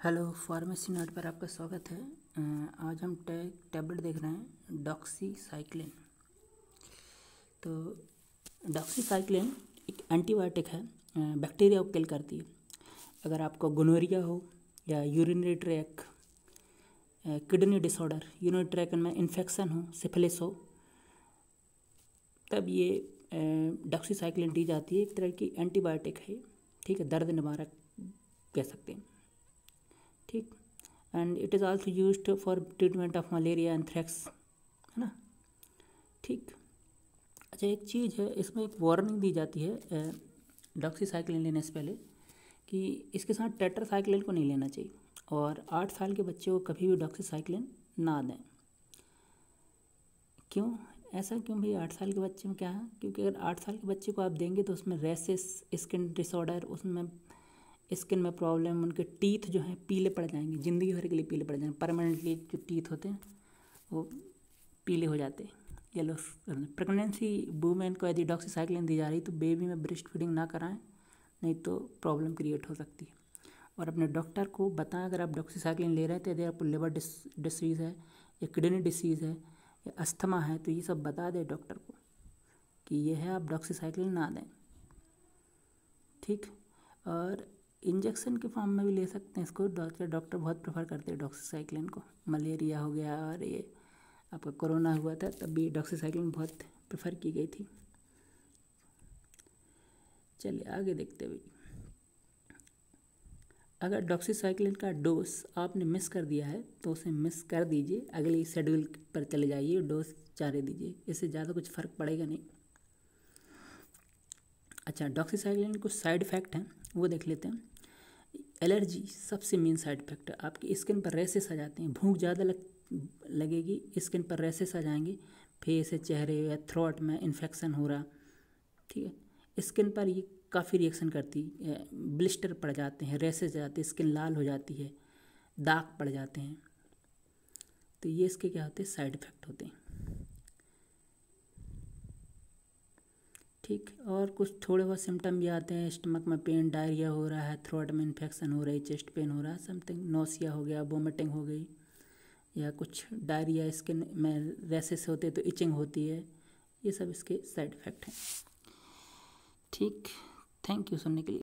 Hello, pharmacy note पर आपका स्वागत है। आज हम टैबलेट देख रहे हैं डॉक्सी साइक्लिन तो डॉक्सी साइक्लिन एक एंटीबायोटिक है बैक्टीरिया को किल करती है। अगर आपको गोनोरिया हो या urinary tract kidney disorder, urinary tract में इन्फेक्शन हो, सिफिलिस हो, तब ये डॉक्सी साइक्लिन दी जाती है। एक तरह की एंटीबायोटिक है, ठीक है, दर्द निवारक कह सकते हैं। ठीक? And it is also use for treatment of malaria anthrax है ना? ठीक। अच्छा एक चीज़ है, इसमें एक वार्निंग दी जाती है डॉक्सीसाइक्लिन लेने से पहले, कि इसके साथ टेट्रासाइक्लिन को नहीं लेना चाहिए, और आठ साल के बच्चे को कभी भी डॉक्सीसाइक्लिन ना दें। क्यों? ऐसा क्यों भाई? आठ साल के बच्चे में क्या है? क्योंकि अगर आठ साल के बच्चे को आप देंगे तो उसमें रेसिस स्किन डिसऑर्डर उसमें स्किन में प्रॉब्लम, उनके टीथ जो हैं पीले पड़ जाएँगे ज़िंदगी भर के लिए पीले पड़ जाएँगे। परमानेंटली जो टीथ होते हैं, वो पीले हो जाते हैं। येलो प्रेगनेंसी वूमेन को यदि डॉक्सीसाइक्लिन दी जा रही तो बेबी में ब्रेस्ट फीडिंग ना कराएँ, नहीं तो प्रॉब्लम क्रिएट हो सकती है। और अपने डॉक्टर को बताएँ, अगर आप डॉक्सीसाइक्लिन ले रहे हैं तो यदि आपको लिवर डिसीज़ है, या किडनी डिसीज़ है, या अस्थमा है तो ये सब बता दें डॉक्टर को कि ये है आप डॉक्सीसाइक्लिन ना दें। ठीक? और इंजेक्शन के फॉर्म में भी ले सकते हैं इसको। डॉक्टर डॉक्टर बहुत प्रेफर करते हैं डॉक्सीसाइक्लिन को। मलेरिया हो गया और ये आपका कोरोना हुआ था, तब भी डॉक्सीसाइक्लिन बहुत प्रेफर की गई थी। चलिए आगे देखते हुए। अगर डॉक्सीसाइक्लिन का डोज आपने मिस कर दिया है तो उसे मिस कर दीजिए। अगली शेड्यूल पर चले जाइए डोज चारे दीजिए। इससे ज़्यादा कुछ फ़र्क पड़ेगा नहीं। अच्छा डॉक्सीसाइक्लिन कुछ साइड इफ़ेक्ट हैं, वो देख लेते हैं। एलर्जी सबसे मेन साइड इफ़ेक्ट है। आपकी स्किन पर रेसेस आ जाते हैं। भूख ज़्यादा लग, लगेगी, स्किन पर रेसेस आ जाएँगे फेस चेहरे या थ्रोट में इन्फेक्शन हो रहा, ठीक है? स्किन पर ये काफ़ी रिएक्शन करती है। ब्लिस्टर पड़ जाते हैं रेसेस जाते हैं, स्किन लाल हो जाती है, दाग पड़ जाते हैं। तो ये इसके क्या होते हैं? साइड इफ़ेक्ट होते हैं। ठीक। और कुछ थोड़े बहुत सिम्टम भी आते हैं स्टमक में पेन डायरिया हो रहा है थ्रोट में इन्फेक्शन हो रही है चेस्ट पेन हो रहा है समथिंग नोसिया हो गया वोमिटिंग हो गई, या कुछ डायरिया स्किन में रेसेस होते तो इचिंग होती है, ये सब इसके साइड इफ़ेक्ट हैं। ठीक थैंक यू सुनने के लिए।